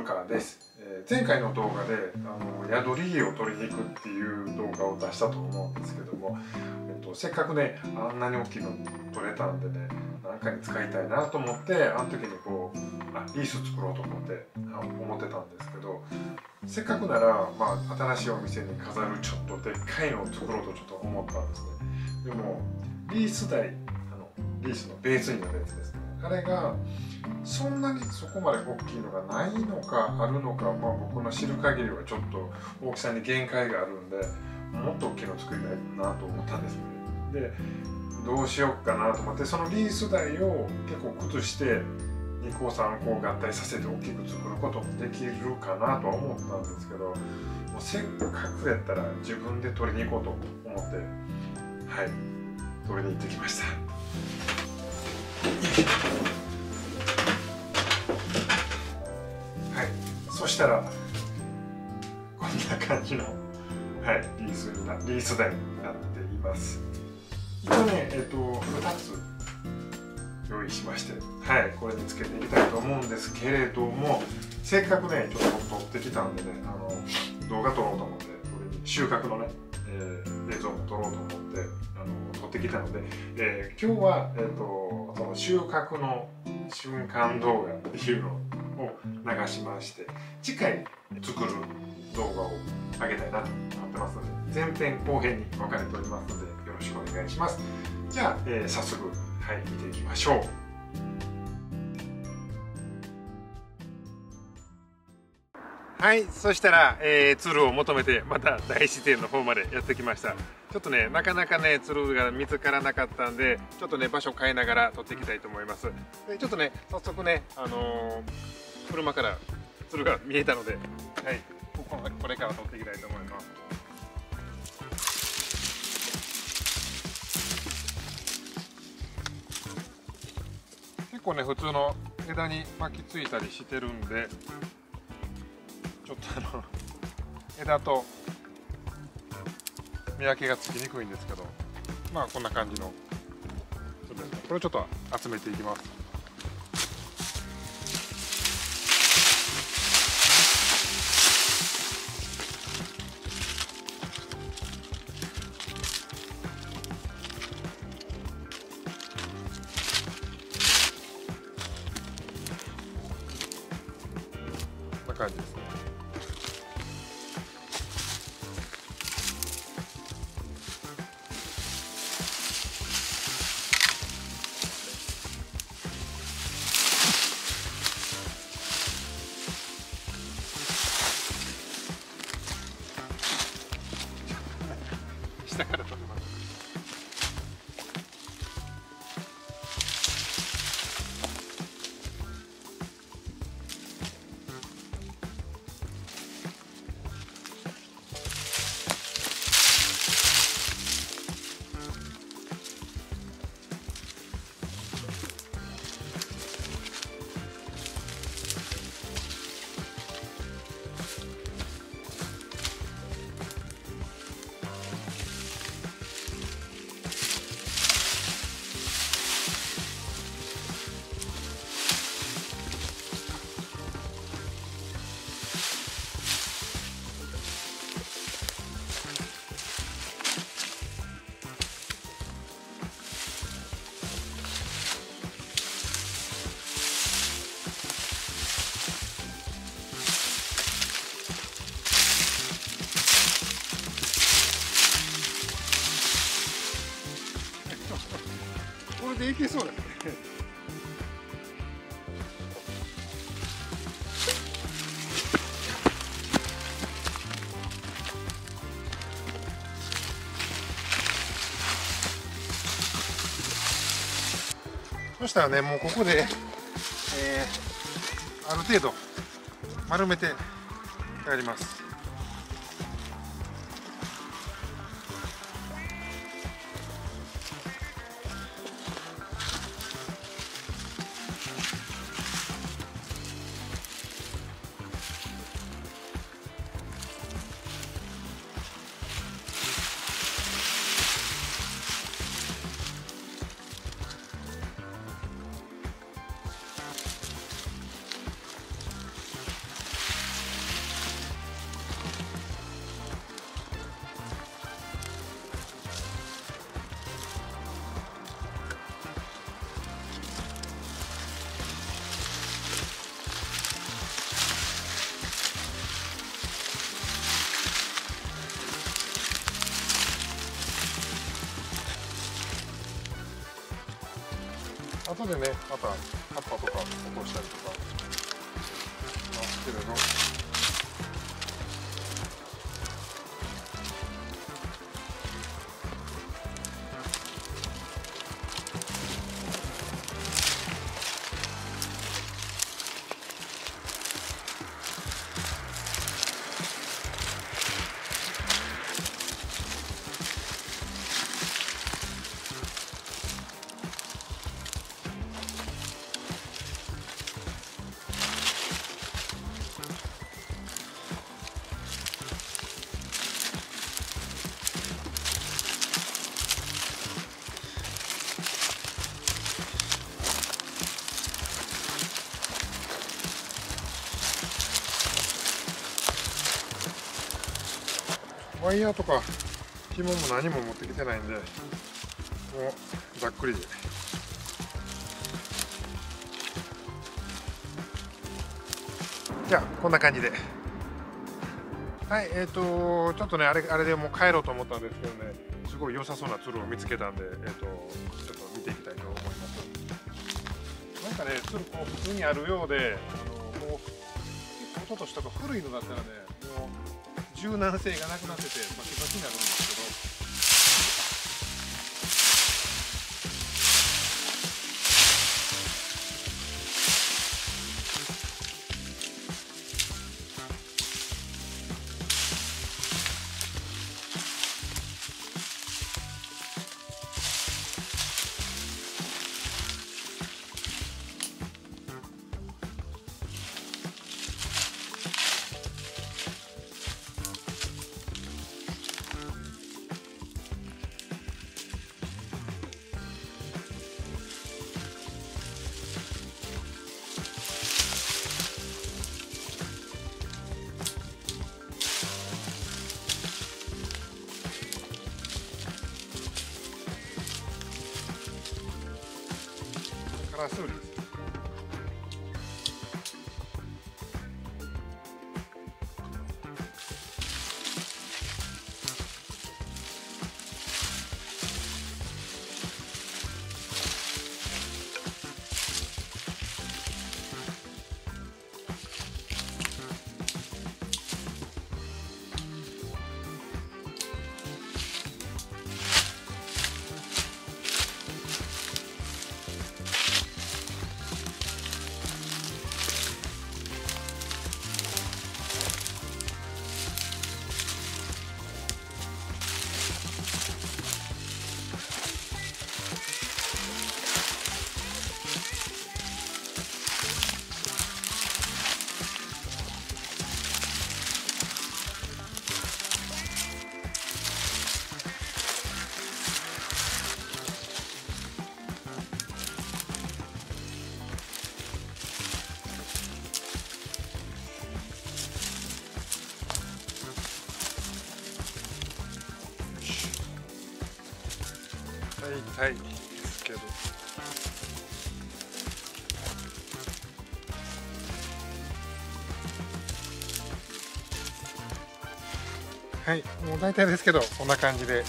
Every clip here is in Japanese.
えー、こんばんは、古川です。えー、前回の動画であの宿りを取りに行くっていう動画を出したと思うんですけども、えっと、せっかくねあんなに大きいの取れたんでね何かに使いたいなと思ってあの時にこうあリース作ろうと思って思ってたんですけどせっかくなら、まあ、新しいお店に飾るちょっとでっかいのを作ろうとちょっと思ったんですねでもリース台あのリースのベースになるやつですねあれがそんなにそこまで大きいのがないのかあるのか、まあ、僕の知る限りはちょっと大きさに限界があるんでもっと大きいの作りたいなと思ったんですね。でどうしようかなと思ってそのリース台を結構崩して2個3個合体させて大きく作ることもできるかなとは思ったんですけどもうせっかくやったら自分で取りに行こうと思ってはい取りに行ってきました。はい。そしたらこんな感じの、はい、リースになリース台になっています。一応ねえっと2つ用意しましてはいこれにつけていきたいと思うんですけれどもせっかくねちょっと撮ってきたんでねあの動画撮ろうと思ってこれに収穫のね、えー、映像も撮ろうと思ってあのってきたので、えー、今日は、えーと、その収穫の瞬間動画っていうのを流しまして次回作る動画を上げたいなと思ってますので前編後編に分かれておりますのでよろしくお願いします。じゃあ、えー、早速はい見ていきましょう。はいそしたら、えー、鶴を求めてまた大自然の方までやってきました。ちょっとねなかなかね鶴が見つからなかったんでちょっとね場所変えながら撮っていきたいと思います。でちょっとね早速ねあのー、車から鶴が見えたのではいこここれから撮っていきたいと思います。結構ね普通の枝に巻きついたりしてるんでちょっとあの枝と見分けがつきにくいんですけどまあこんな感じのこれをちょっと集めていきます。でいけそうだね。そしたらねもうここで、えー、ある程度丸めてやります。後でねまた葉っぱとか落としたりとかしますけれどワイヤーとか紐も何も持ってきてないんでもうざっくりで。じゃあこんな感じで。はいえっ、ー、とちょっとねあれあれでもう帰ろうと思ったんですけどねすごい良さそうなツルを見つけたんでえっ、ー、とちょっと見ていきたいと思います。なんかねツルこう普通にあるようであのもう結構音としたか古いのだったらね柔軟性がなくなっててバキバキになるんですけど。うです痛いですけど。はいもう大体ですけどこんな感じで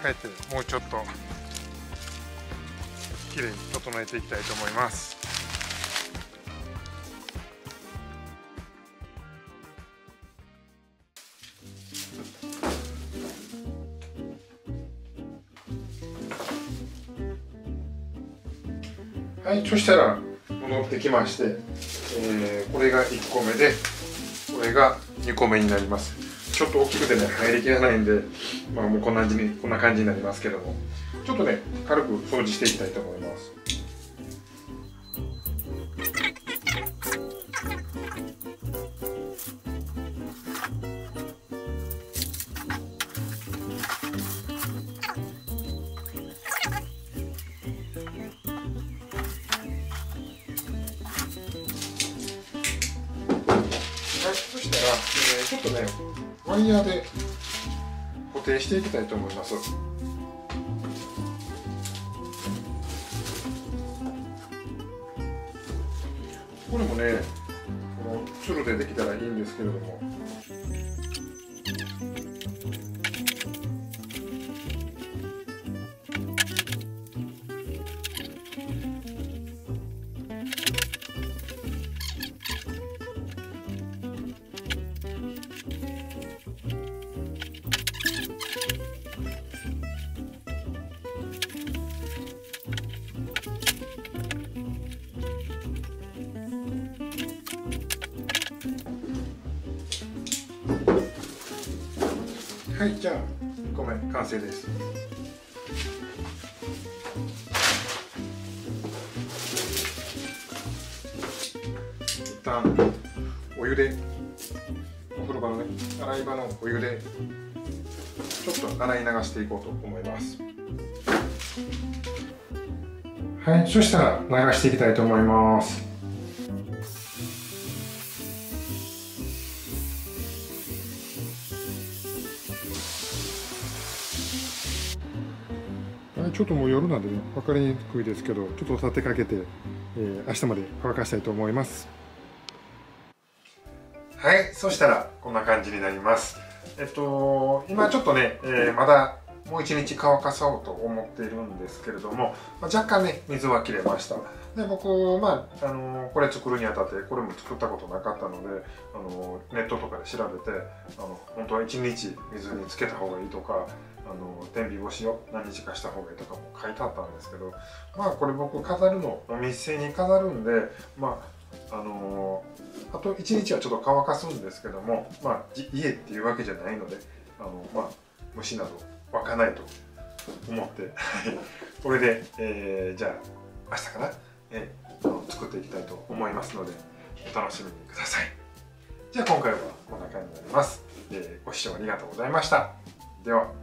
帰ってもうちょっと綺麗に整えていきたいと思います。はいそしたら戻ってきまして、えー、これが1個目でこれが2個目になります。ちょっと大きくてね入りきらないんでまあもうこんな感じにこんな感じになりますけども。ちょっとね軽く掃除していきたいと思います。ちょっとねワイヤーで固定していきたいと思います。これもねこのツルでできたらいいんですけれども。はいじゃあ1個目完成です。一旦お湯でお風呂場のね洗い場のお湯でちょっと洗い流していこうと思います。はいそしたら流していきたいと思います。ちょっともう夜なんでね分かりにくいですけどちょっと立てかけて、えー、明日まで乾かしたいと思います。はいそしたらこんな感じになります。えっと今ちょっとね、えー、まだもう一日乾かそうと思っているんですけれども、まあ、若干ね水は切れました。で僕まああのこれ作るにあたってこれも作ったことなかったのであのネットとかで調べてあの本当は1日水につけた方がいいとかあの天日干しを何日かした方がいいとかも書いてあったんですけどまあこれ僕飾るのお店に飾るんでまああのあと1日はちょっと乾かすんですけどもまあ家っていうわけじゃないのであのまあ虫など湧かないと思ってこれで、えー、じゃあ明日かな、えー、作っていきたいと思いますのでお楽しみにください。じゃあ今回はこんな感じになります、えー、ご視聴ありがとうございました。では。